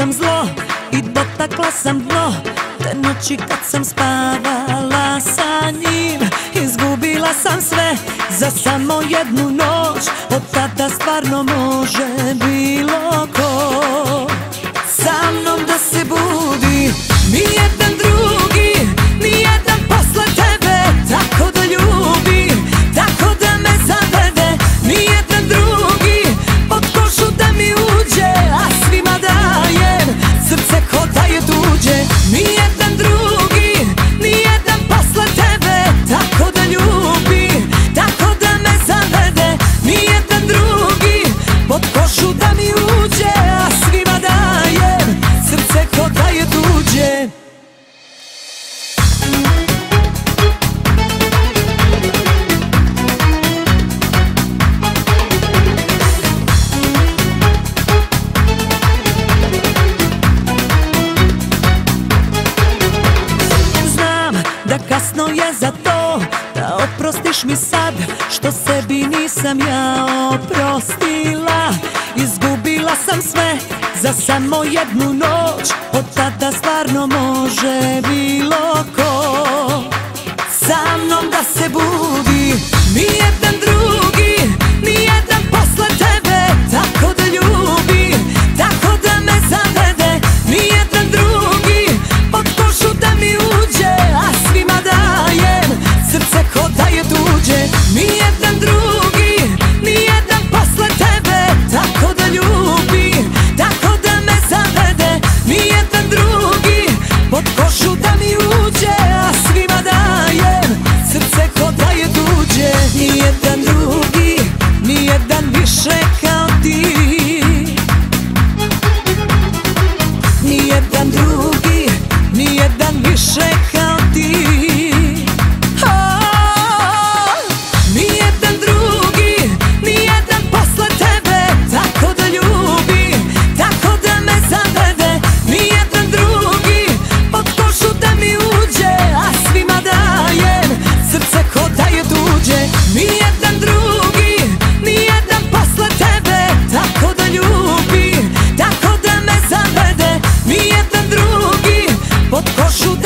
Sam zlo i dotakla sam dno. Te noći kad sam spavala sa njim Izgubila sam sve za samo jednu noć. Od tada stvarno može bilo ko. Sa mnom da se budi Oprostiš mi sad što sebi nisam ja oprostila. Izgubila sam sve za samo jednu noć. Od tada stvarno može bilo ko. Sam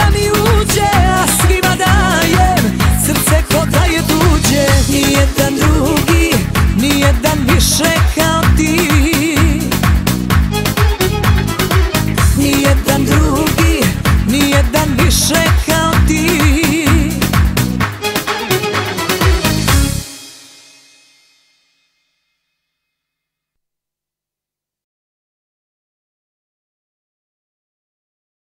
da mi uđe, a svima dajem. Srce ko da više